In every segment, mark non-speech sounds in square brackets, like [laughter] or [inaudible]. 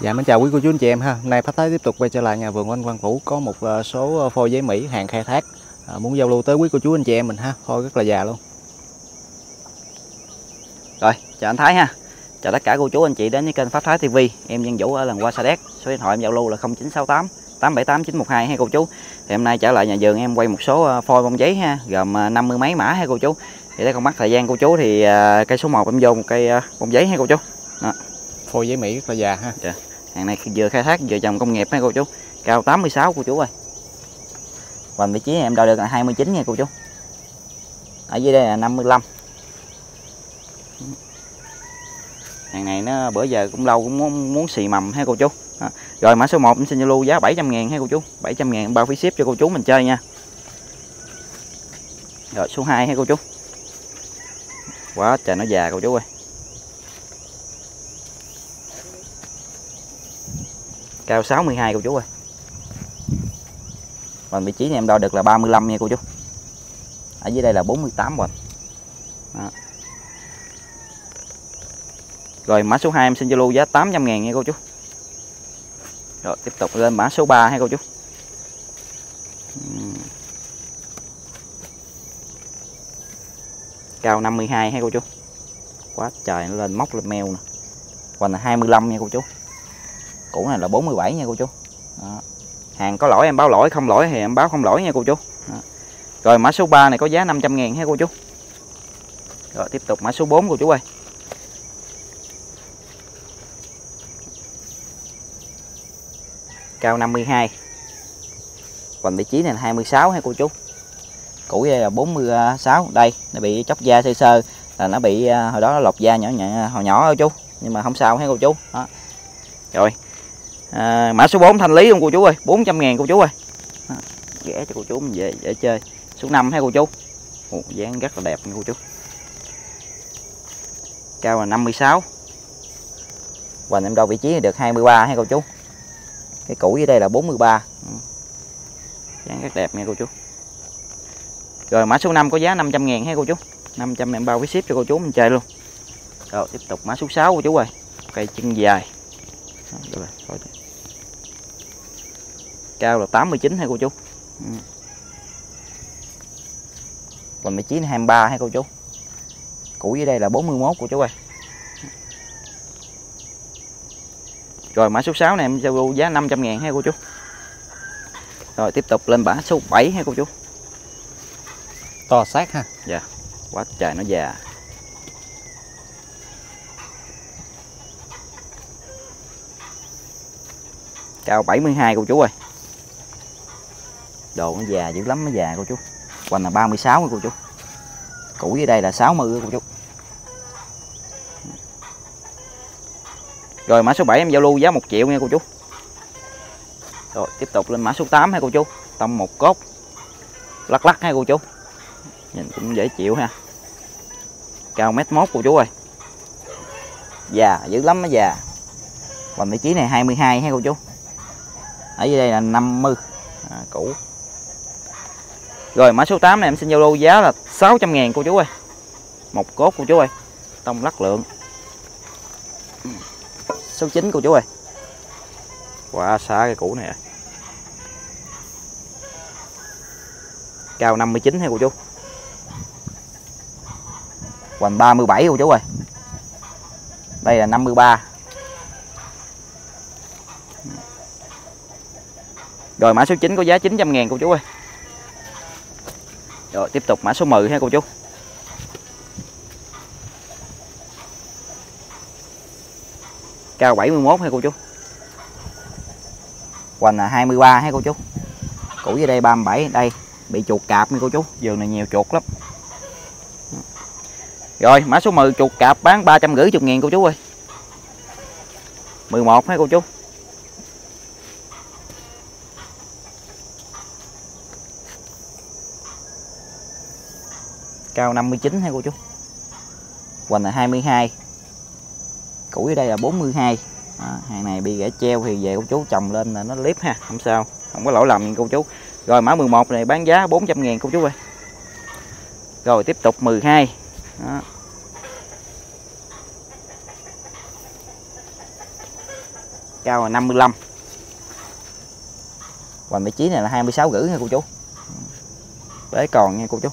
Dạ mến chào quý cô chú anh chị em ha. Hôm nay Phát Thái tiếp tục quay trở lại nhà vườn của anh Quang Vũ có một ờ, số ờ, phôi giấy Mỹ hàng khai thác à, muốn giao lưu tới quý cô chú anh chị em mình ha. Phôi rất là già luôn. Rồi, chào anh Thái ha. Chào tất cả cô chú anh chị đến với kênh Phát Thái TV. Em Nhân Vũ ở lần qua Sa Đéc. Số điện thoại em giao lưu là 0968 878 912 ha cô chú. Thì hôm nay trở lại nhà vườn em quay một số ờ, phôi bông giấy ha, gồm ờ, 50 mấy mã ha cô chú. Thì để không mất thời gian cô chú thì cây số 1 em vô một cây bông giấy ha cô chú. Phôi giấy Mỹ rất là già ha. Hàng này vừa khai thác vừa trồng công nghiệp ha cô chú. Cao 86 cô chú ơi. Vành vị trí em đo được là 29 nha cô chú. Ở dưới đây là 55. Hàng này nó bữa giờ cũng lâu cũng muốn, muốn xì mầm ha cô chú. À, rồi mã số 1 em xin giao lưu giá 700 ngàn ha cô chú. 700 ngàn bao phí ship cho cô chú mình chơi nha. Rồi số 2 ha cô chú. Quá trời nó già cô chú ơi. Cao 62 cô chú ơi. Và vị trí này em đo được là 35 nha cô chú. Ở dưới đây là 48 rồi Đó. rồi mã số 2 em xin giao lưu giá 800 ngàn nha cô chú. Rồi, tiếp tục lên mã số 3 ha cô chú. Cao 52 ha cô chú. Quá trời, nó lên móc lên mèo nè. Còn là 25 nha cô chú cũ này là 47 nha cô chú. Đó. hàng có lỗi em báo lỗi, không lỗi thì em báo không lỗi nha cô chú. Đó. rồi mã số 3 này có giá 500 ngàn ha cô chú. Rồi, tiếp tục mã số 4 cô chú ơi. Cao 52 còn vị trí này là 26 ha cô chú. Cũ đây là 46 đây, nó bị chóc da sơ sơ. Là nó bị à, hồi đó nó lột da nhỏ nhỏ hồi nhỏ thôi chú. Nhưng mà không sao ha cô chú. Đó. Rồi à, mã số 4 thanh lý luôn cô chú ơi 400 ngàn cô chú ơi. À, Đó. ghẻ cho cô chú mình về để chơi. Số 5 hay cô chú. Ồ, dáng rất là đẹp nha cô chú. Cao là 56 Hoành em đo vị trí được 23 hay cô chú. Cái cũ dưới đây là 43 ừ. dáng rất đẹp nha cô chú. Rồi mã số 5 có giá 500 ngàn hay cô chú. 500 em bao với ship cho cô chú mình chơi luôn. Rồi tiếp tục mã số 6 cô chú ơi. Cây chân dài. Rồi, rồi cao là 89 ha cô chú. Là 23 ha cô chú. Cũ dưới đây là 41 cô chú ơi. Rồi mã số 6 này em giao lưu giá 500 ngàn ha cô chú. Rồi tiếp tục lên mã số 7 ha cô chú. To xác ha. quá trời nó già. Cao 72 cô chú ơi đồ nó già dữ lắm nó già cô chú. Quanh là 36 mươi cô chú. Cũ dưới đây là 60 cô chú. Rồi mã số 7 em giao lưu giá 1 triệu nha cô chú. Rồi tiếp tục lên mã số 8 hay cô chú. Tông một cốt. Lắc lắc hay cô chú. Nhìn cũng dễ chịu ha. Cao mét mốt cô chú ơi. Già dữ lắm nó già. Còn vị trí này 22 ha cô chú. Ở dưới đây là 50 à, cũ rồi, mã số 8 này em xin giao lưu giá là 600 ngàn, cô chú ơi. Một cốt, cô chú ơi. Tông lắc lượng. Số 9 cô chú ơi. Quá xa cái cũ này rồi. cao 59 hay cô chú. Hoành 37 cô chú ơi. Đây là 53 rồi, mã số 9 có giá 900 ngàn, cô chú ơi rồi tiếp tục mã số 10 ha cô chú. Cao 71 ha cô chú. Hoành là 23 ha cô chú. Cũ dưới đây 37 đây bị chuột cạp nha cô chú, vườn này nhiều chuột lắm. Rồi, mã số 10 chuột cạp bán 350 000 cô chú ơi. 11 ha cô chú. Cao 59 ha cô chú? Hoành là 22 Củi ở đây là 42 đó, hàng này bị gãy treo thì về cô chú trồng lên là nó clip ha không sao. Không có lỗi lầm nha cô chú. Rồi mã 11 này bán giá 400 ngàn cô chú ơi. Rồi tiếp tục 12 đó. cao là 55 hoành vị trí này là 26 rưỡi nha cô chú. Bế còn nha cô chú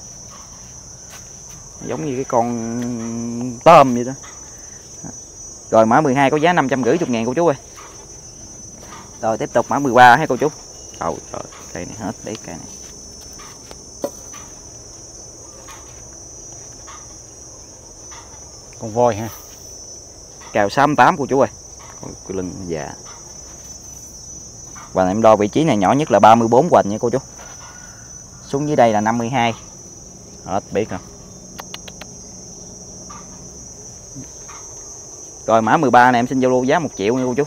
giống như cái con tôm vậy đó. Rồi mã 12 có giá 550 chục ngàn cô chú ơi. Rồi tiếp tục mã 13 hay cô chú. Trời trời cây này hết đấy cây này. Con voi ha. Cào 68 cô chú ơi. Ôi, cái lưng già. Và em đo vị trí này nhỏ nhất là 34 hoành nha cô chú. Xuống dưới đây là 52 hết biết không rồi, mã 13 này em, xin Zalo giá 1 triệu nha cô chú.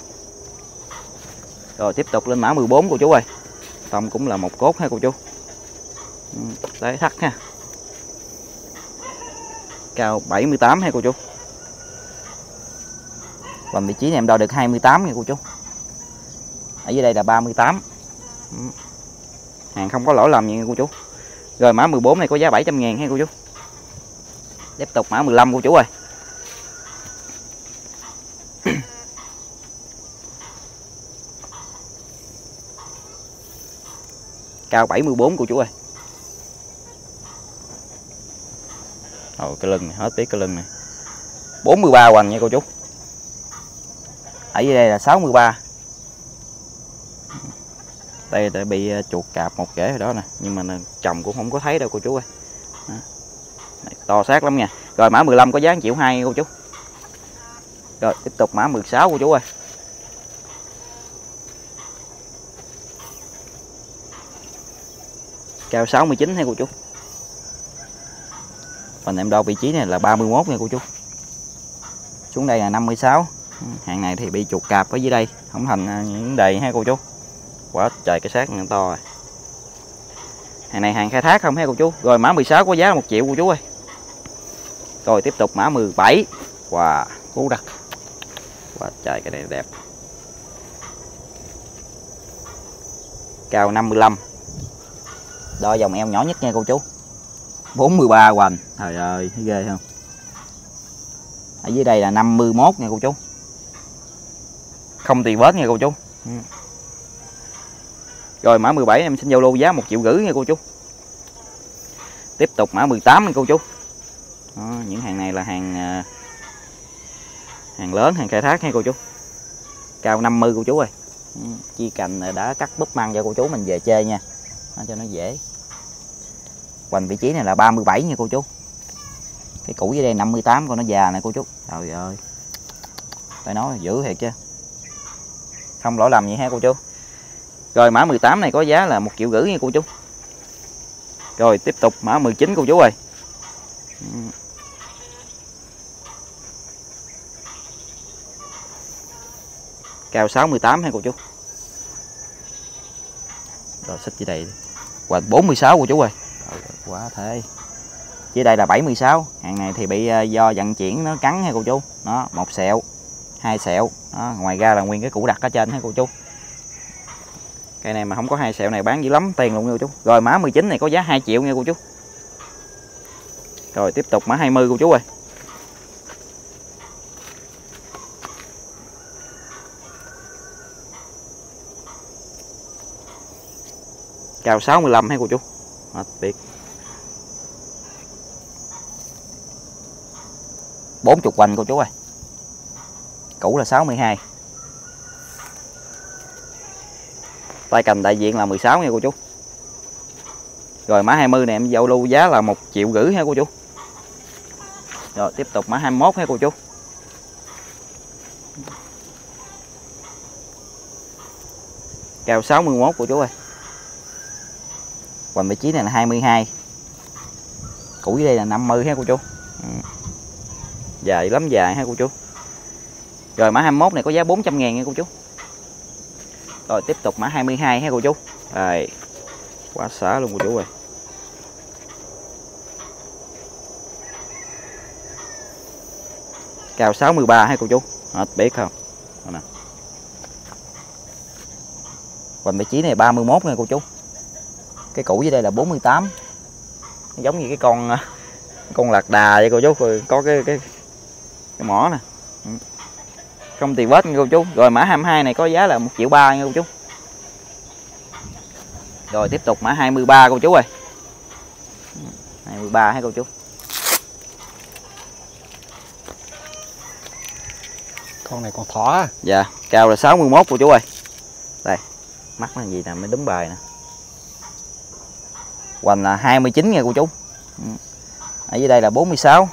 Rồi, tiếp tục lên mã 14 cô chú ơi. Tông cũng là một cốt ha cô chú. Ừ, Đấy thắt ha. Cao 78 ha cô chú. Và vị trí này em đo được 28 nha cô chú. Ở dưới đây là 38 ừ. hàng không có lỗi lầm gì nha cô chú. Rồi, mã 14 này có giá 700 ngàn ha cô chú. Tiếp tục mã 15 cô chú ơi. Cao 74 cô chú ơi. Ồ, cái lưng này hết tiếc cái lưng này. 43 hoành nha cô chú. Ở dưới đây là 63 đây đã bị ờ, chuột cạp một rễ rồi đó nè nhưng mà chồng cũng không có thấy đâu cô chú ơi. Đó. Này, to xác lắm nha. Rồi mã 15 có giá 1 triệu 2 nha cô chú. Rồi tiếp tục mã 16 cô chú ơi. Cao 69 hay cô chú. Còn em đo vị trí này là 31 nha cô chú. Xuống đây là 56 hàng này thì bị chuột cạp ở dưới đây, không thành à, những vấn đề ha cô chú. Quá trời cái xác này to rồi. Hàng này hàng khai thác không ha cô chú? Rồi mã 16 có giá là 1 triệu cô chú ơi. Rồi tiếp tục mã 17 wow cú đặc. Quá trời cái này đẹp. Cao 55 đo dòng eo nhỏ nhất nha cô chú. 43 hoành. Trời ơi thấy ghê không? Ở dưới đây là 51 nha cô chú. Không tì vết nha cô chú. Ừ. Rồi mã 17 em xin giao lưu giá 1 triệu rưỡi nha cô chú. Tiếp tục mã 18 nha cô chú. Đó, những hàng này là hàng à, hàng lớn hàng khai thác nha cô chú. Cao 50 cô chú ơi. Ừ, chi cành đã cắt búp măng cho cô chú mình về chơi nha. Đó, cho nó dễ quanh vị trí này là 37 nha cô chú. Cái củ dưới đây 58 con nó già nè cô chú. Trời ơi. Tôi nói dữ thiệt chứ. Không lỗi lầm gì ha cô chú. Rồi mã 18 này có giá là một triệu rưỡi nha cô chú. Rồi tiếp tục mã 19 cô chú ơi. Cao 68 ha cô chú. Rồi xích dưới đây. Hoành 46 cô chú ơi, quá thế. Dưới đây là 76 hàng này thì bị ờ, do vận chuyển nó cắn hay cô chú. Nó một sẹo, hai sẹo. Đó. ngoài ra là nguyên cái củ đặt ở trên hay cô chú. Cây này mà không có hai sẹo này bán dữ lắm, tiền luôn nha cô chú. Rồi mã 19 này có giá 2 triệu nha cô chú. Rồi tiếp tục mã 20 cô chú ơi. Cao 65 hay cô chú hết biết 40 quanh cô chú ơi. Cũ là 62 tay cầm đại diện là 16 nha cô chú. Rồi mã 20 này em giao lưu giá là 1 triệu rưỡi ha cô chú. Rồi, tiếp tục mã 21 ha cô chú. Cao 61 của chú ơi hoành vị trí này là 22 cũ dưới đây là 50 ha cô chú? Ừ. dài lắm dài ha cô chú? Rồi mã 21 này có giá 400 ngàn nha cô chú. Rồi, tiếp tục mã 22 ha cô chú? Rồi. Quá xá luôn cô chú ơi cao 63 ha cô chú? Hết biết không? Hoành vị trí này 31 nha cô chú cái cũ dưới đây là 48 giống như cái con con lạc đà vậy cô chú Rồi có cái cái cái mỏ nè. Ừ. không tì vết nha cô chú. Rồi mã 22 này có giá là một triệu ba nha cô chú. Rồi tiếp tục mã 23 cô chú ơi. 23 hay cô chú? Con này còn thỏ à. Dạ cao là 61 cô chú ơi. Đây mắt nó gì nè mới đúng bài nè Hoành là 29 nha cô chú. Ừ. Ở dưới đây là 46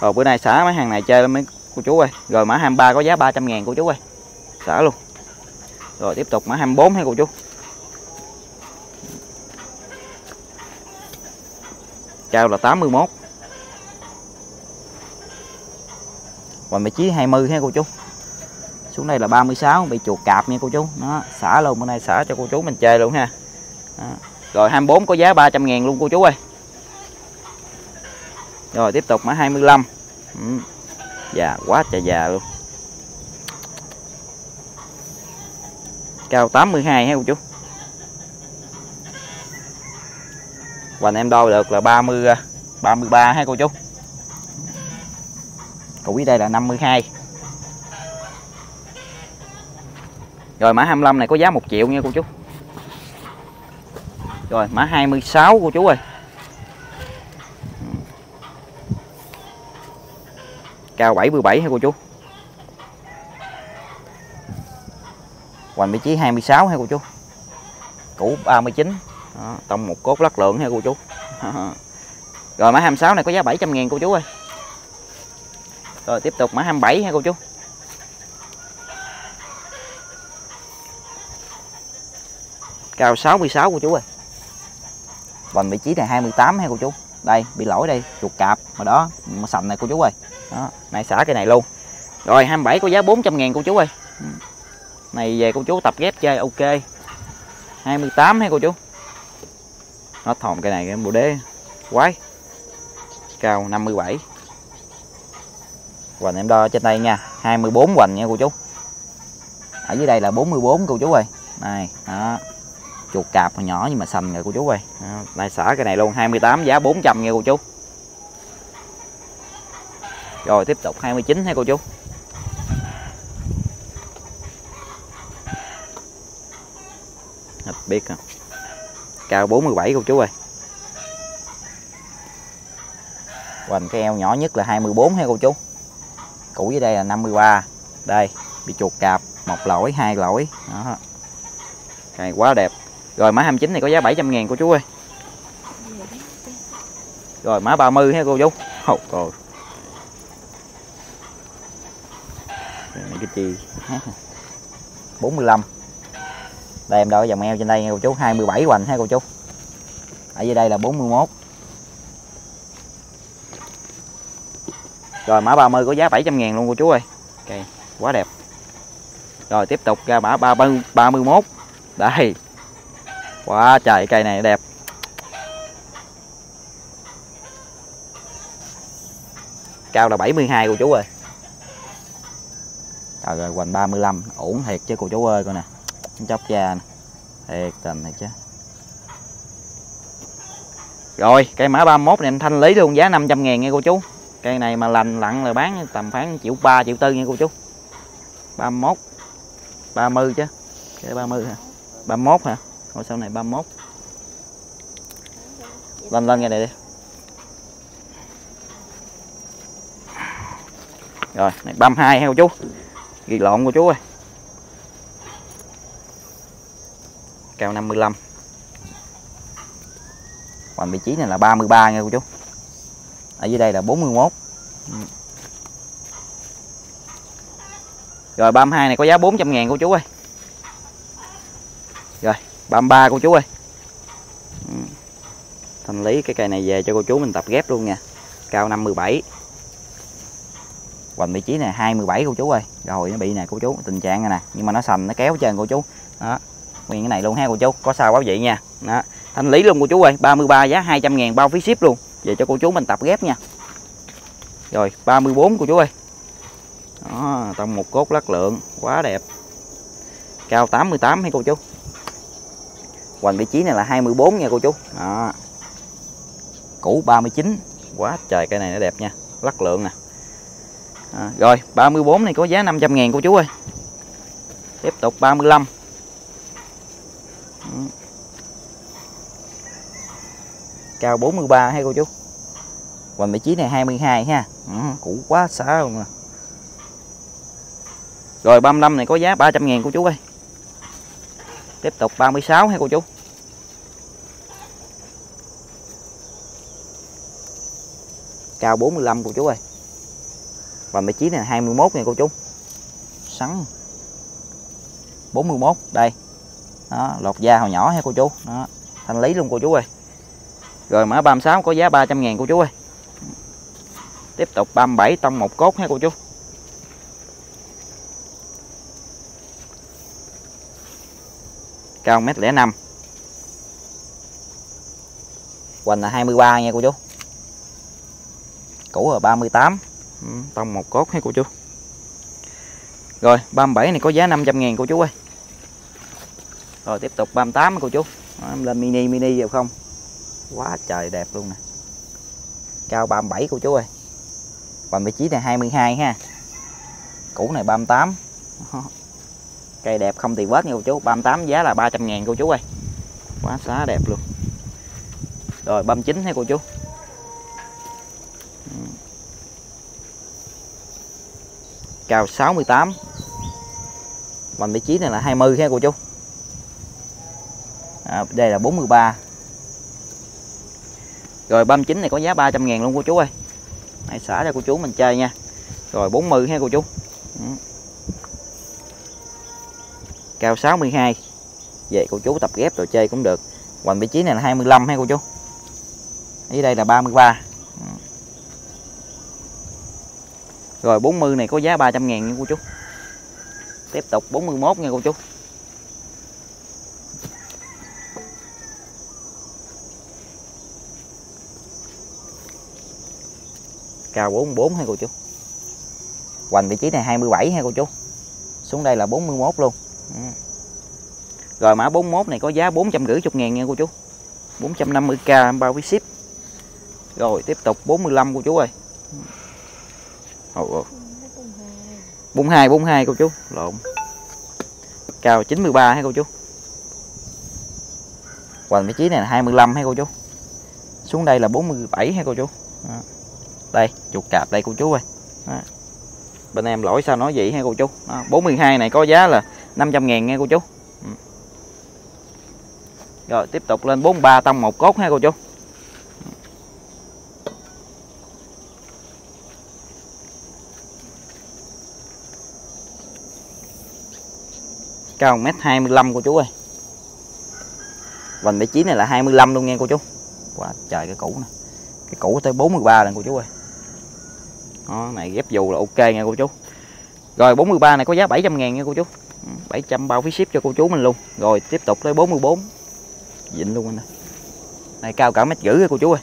Rồi bữa nay xả mấy hàng này chơi lắm mấy cô chú ơi. Rồi mã 23 có giá 300 ngàn cô chú ơi. Xả luôn. Rồi tiếp tục mã 24 hay cô chú. Cao là 81 Hoành vị trí 20 ha cô chú. Xuống đây là 36 bị chuột cạp nha cô chú. Nó xả luôn, bữa nay xả cho cô chú mình chơi luôn ha. Đó rồi 24 có giá 300 ngàn luôn cô chú ơi. Rồi, tiếp tục mã 25 ừ. già quá trời già luôn. Cao 82 ha cô chú. Hoành em đo được là 30 33 ha cô chú. Củi đây là 52 Rồi, mã 25 này có giá 1 triệu nha cô chú. Rồi mã 26 cô chú ơi. Cao 77 ha cô chú? Hoành vị trí 26 ha cô chú? Cũ 39 Đó, Tông một cốt lắc lượng ha cô chú? [laughs] Rồi mã 26 này có giá 700 ngàn cô chú ơi. Rồi tiếp tục mã 27 ha cô chú? Cao 66 cô chú ơi. Hoành vị trí này 28 hay cô chú. Đây, bị lỗi đây, chuột cạp. Mà đó, mà sành này cô chú ơi. Đó này xả cái này luôn. Rồi 27 có giá 400 ngàn cô chú ơi. Ừ. Này, về cô chú tập ghép chơi, ok. 28 hay cô chú. Nó thòm cái này, cái bộ đế. Quái. Cao 57 hoành em đo trên đây nha 24 hoành nha cô chú. Ở dưới đây là 44 cô chú ơi. Này, đó chuột cạp mà nhỏ nhưng mà sành rồi, cô chú ơi. Đây xả cái này luôn 28 giá 400 nha cô chú. Rồi, tiếp tục 29 ha cô chú. Ít biết à. cao 47 cô chú ơi. Hoành cái eo nhỏ nhất là 24 ha cô chú. Cũ dưới đây là 53 đây, bị chuột cạp, một lỗi, hai lỗi. Đó. Cái này quá đẹp rồi mã 29 này có giá 700 ngàn cô chú ơi. Rồi mã 30 ha cô chú. Hột rồi Mấy cái chi? [laughs] 45 Đây em đo dòng eo trên đây nha cô chú. 27 hoành ha cô chú. Ở dưới đây là 41 Rồi mã 30 có giá 700 ngàn luôn cô chú ơi. Ok. Quá đẹp. Rồi tiếp tục ra mã 30, 31 Đây Quá, trời, cây này đẹp. Cao là 72 cô chú ơi. Trời ơi, hoành 35 Ổn thiệt chứ cô chú ơi, coi nè. Chóc da nè. Thiệt tình thiệt chứ. Rồi, cây mã 31 này anh thanh lý luôn giá 500 ngàn nha cô chú. Cây này mà lành lặn là bán tầm khoảng triệu 3 triệu tư nha cô chú. 31 30 chứ. Cây 30 hả? 31 hả? Hồi sau này 31 Lên lên nghe này đi. Rồi, này 32 heo chú. Ghi lộn của chú ơi. Cao 55 Hoành vị trí này là 33 nha cô chú. Ở dưới đây là 41 ừ. Rồi 32 này có giá 400 ngàn cô chú ơi. Rồi. 33 cô chú ơi. Ừ. Thanh lý, cái cây này về cho cô chú mình tập ghép luôn nha. Cao 57 Hoành vị trí này 27 cô chú ơi. Rồi, nó bị nè cô chú, tình trạng này nè. Nhưng mà nó sành, nó kéo trên cô chú. Đó. Nguyên cái này luôn ha cô chú. Có sao báo vậy nha. Đó. Thanh lý luôn cô chú ơi. 33 giá 200 ngàn bao phí ship luôn. Về cho cô chú mình tập ghép nha. Rồi 34 cô chú ơi. Đó, Tông một cốt lắc lượng. Quá đẹp. Cao 88 hay cô chú? Hoành vị trí này là 24 nha cô chú. Đó. Cũ 39 Quá trời cây này nó đẹp nha. Lắc lượng nè. À, rồi 34 này có giá 500 ngàn cô chú ơi. Tiếp tục 35 ừ. cao 43 hay cô chú. Hoành vị trí này 22 ha. Ừ, cũ quá xá luôn nè. Rồi 35 này có giá 300 ngàn cô chú ơi tiếp tục 36 hay cô chú. Cao 45 cô chú ơi. và vị trí này 21 nha cô chú. Sắn. 41 đây. Đó, lột da hồi nhỏ ha cô chú. Đó, thanh lý luôn cô chú ơi. Rồi mã 36 có giá 300 ngàn cô chú ơi. Tiếp tục 37 tông một cốt ha cô chú. Cao 1m05 hoành là 23 nha cô chú. Cũ là 38 ừ, tông một cốt hay cô chú. Rồi 37 này có giá 500 ngàn cô chú ơi. Rồi, tiếp tục 38 cô chú. Em lên mini mini vào không? Quá trời đẹp luôn nè. Cao 37 cô chú ơi. Hoành vị trí này 22 ha. Cũ này 38 [laughs] cây đẹp không tiền vết nha cô chú. 38 giá là 300 ngàn cô chú ơi. Quá xá đẹp luôn. Rồi 39 nha cô chú. Ừ. Cao 68 Vành vị trí này là 20 nha cô chú. À, Đây là 43 Rồi 39 này có giá 300 ngàn luôn cô chú ơi. Hãy xả cho cô chú mình chơi nha. Rồi 40 ha cô chú. Ừ. Cao 62 Vậy cô chú tập ghép đồ chơi cũng được. Hoành vị trí này là 25 hay cô chú? Ý đây là 33 ừ. Rồi 40 này có giá 300 ngàn nha cô chú. Tiếp tục 41 nha cô chú. Cao 44 hay cô chú? Hoành vị trí này 27 hay cô chú? Xuống đây là 41 luôn. Ừ. Rồi mã 41 này có giá 450 ngàn nha cô chú. 450k bao với ship. Rồi tiếp tục 45 cô chú ơi. Ồ, ồ. 42 42 cô chú. Lộn. Cao 93 hay cô chú? Hoàng vị trí này là 25 hay cô chú? Xuống đây là 47 hay cô chú? Đó. đây chuột cạp đây cô chú ơi. Đó. bên em lỗi sao nói vậy hay cô chú? Đó. 42 này có giá là 500 ngàn nghe cô chú. Ừ. Rồi tiếp tục lên 43 tông một cốt ha cô chú. Cao 1m25 cô chú ơi. Vành vị trí này là 25 luôn nha cô chú. Quá trời cái cũ nè. Cái cũ tới 43 lần cô chú ơi. Đó, này ghép dù là ok nha cô chú. Rồi 43 này có giá 700 ngàn nha cô chú. 700 bao phí ship cho cô chú mình luôn. Rồi tiếp tục tới 44 dịnh luôn anh này. này cao cả mét rưỡi cô chú ơi.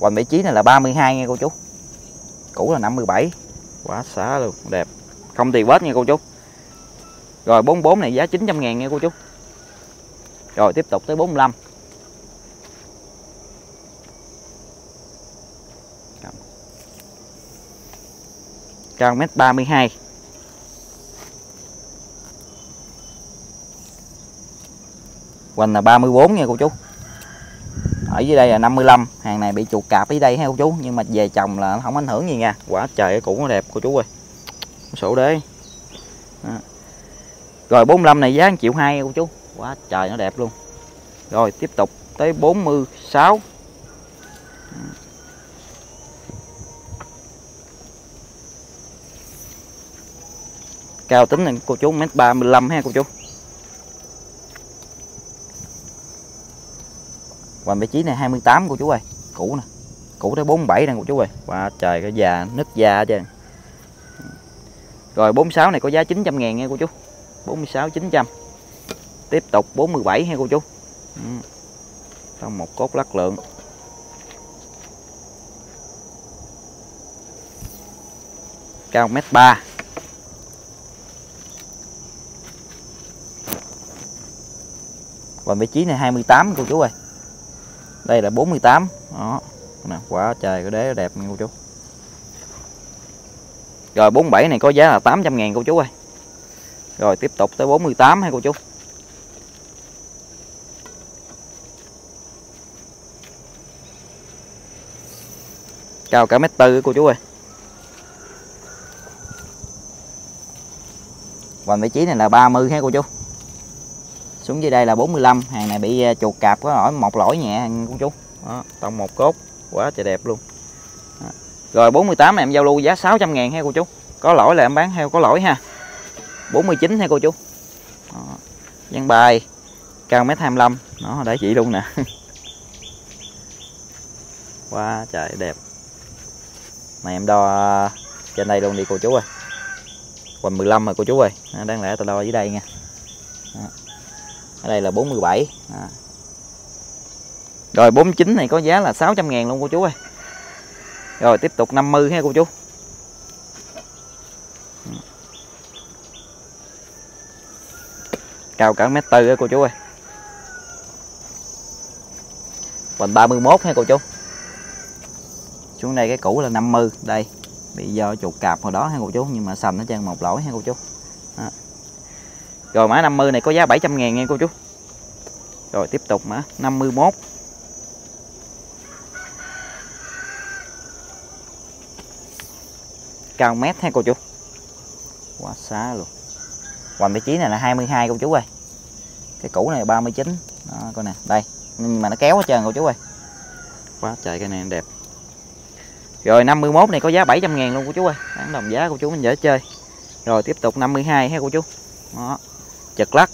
Hoành vị trí này là 32 nha cô chú. Cũ là 57 quá xá luôn đẹp. Không tiền vết nha cô chú. Rồi 44 này giá 900 ngàn nha cô chú. Rồi tiếp tục tới 45 cao mét 32 Quanh là 34 nha cô chú. Ở dưới đây là 55 hàng này bị chuột cạp ở đây ha cô chú. Nhưng mà về trồng là không ảnh hưởng gì nha. Quả trời cái củ nó đẹp cô chú ơi. Sổ đế. Đó. rồi 45 này giá 1 triệu 2 cô chú. Quá trời nó đẹp luôn. Rồi tiếp tục tới 46 cao tính này, cô chú mét 35 ha, cô chú. Hoành vị trí này 28 cô chú ơi. Cũ nè. Cũ tới 47 nè, cô chú ơi. Wow trời, cái già, nứt da chứ. Rồi 46 này có giá 900 ngàn nha, cô chú. 46 900 Tiếp tục 47 ha, cô chú. Ừ. Trong một cốt lắc lượng. Cao mét 3 Và vị trí này 28 cô chú ơi. Đây là 48 đó. Nè, quả trời cái đế đẹp nha cô chú. Rồi 47 này có giá là 800 ngàn cô chú ơi. Rồi, tiếp tục tới 48 hay cô chú. Cao cả mét tư cô chú ơi. Hoành vị trí này là 30 ha cô chú xuống dưới đây là 45 hàng này bị à, chuột cạp có lỗi một lỗi nhẹ cô chú. Đó, tông một cốt quá trời đẹp luôn. Đó. rồi 48 này em giao lưu giá 600 ngàn ha cô chú. Có lỗi là em bán heo có lỗi ha. 49 ha cô chú. Đó. Giang bài cao mét 25 nó để chị luôn nè. [laughs] Quá trời đẹp. Này em đo à, trên đây luôn đi cô chú ơi. Quần 15 rồi cô chú ơi. Đáng lẽ tôi đo dưới đây nha. Đó ở đây là 47 à. rồi 49 này có giá là 600 ngàn luôn, cô chú ơi. Rồi, tiếp tục 50 ha, cô chú. Ừ. Cao cả mét tư cô chú ơi. Quần 31 ha, cô chú. Xuống đây cái cũ là 50 đây. Bị do chuột cạp hồi đó ha, cô chú. Nhưng mà sành nó trang một lỗi ha, cô chú rồi mã 50 này có giá 700 ngàn nha cô chú. Rồi tiếp tục mã 51 cao mét ha cô chú. Quá xá luôn. Hoành vị trí này là 22 cô chú ơi. Cái cũ này 39 đó, coi nè, đây. Nhưng mà nó kéo hết trơn cô chú ơi. Quá trời, cái này đẹp. Rồi 51 này có giá 700 ngàn luôn cô chú ơi. Bán đồng giá cô chú mình dễ chơi. Rồi tiếp tục 52 ha cô chú. Đó chật lắc.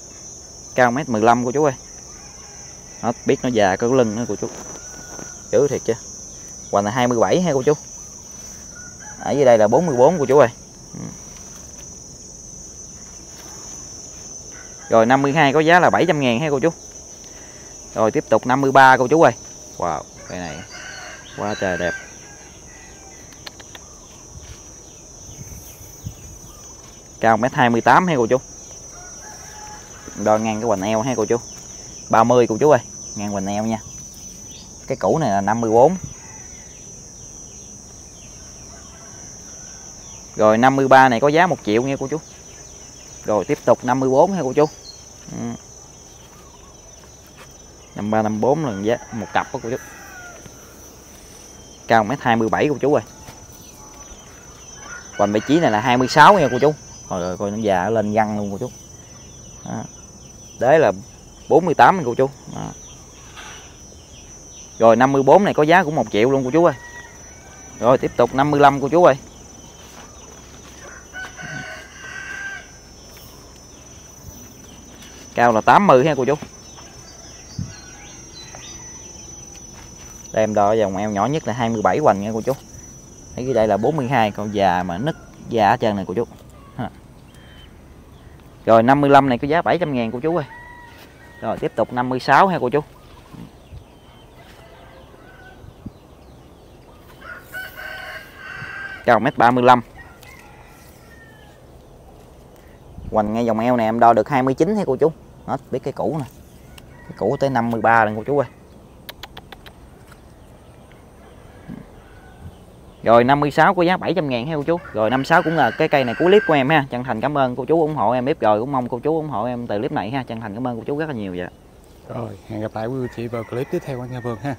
Cao mét 15 của chú ơi. Nó biết nó già có lưng nữa cô chú. Dữ thiệt chứ. Hoành là 27 ha cô chú. Ở dưới đây là 44 của chú ơi. Ừ. Rồi 52 có giá là 700 ngàn ha cô chú. Rồi tiếp tục 53 cô chú ơi. Wow, cái này quá trời đẹp. Cao mét 28 ha cô chú. Đo ngang cái hoành eo ha, cô chú. 30 cô chú ơi, Ngang hoành eo nha. Cái cũ này là 54 Rồi 53 này có giá 1 triệu nha, cô chú. Rồi, tiếp tục 54 ha, cô chú. Ừ. 53 54 lần giá một cặp đó cô chú. Cao 1m27 cô chú ơi. Còn vị trí này là 26 nha, cô chú. Rồi rồi, coi nó già, lên găng luôn, cô chú. Đó đế là 48 anh cô chú. Đó. Rồi 54 này có giá cũng 1 triệu luôn cô chú ơi. Rồi, tiếp tục 55 cô chú ơi. Cao là 80 ha cô chú. Đây em đo dòng eo nhỏ nhất là 27 hoành nha cô chú. Thấy cái đây là 42 con già mà nứt già ở chân này cô chú rồi 55 này có giá 700 ngàn cô chú ơi. Rồi, tiếp tục 56 ha cô chú. Cao 1m35 hoành ngay dòng eo này em đo được 29 ha cô chú. Hết, biết cái cũ nè. Cái cũ tới 53 lần cô chú ơi. Rồi 56 có giá 700 ngàn ha cô chú. Rồi 56 cũng là cái cây này cuối clip của em ha. Chân thành cảm ơn cô chú ủng hộ em clip rồi, Cũng mong cô chú ủng hộ em từ clip này ha. Chân thành cảm ơn cô chú rất là nhiều vậy Rồi, hẹn gặp lại quý chị vào clip tiếp theo anh nha Vườn ha.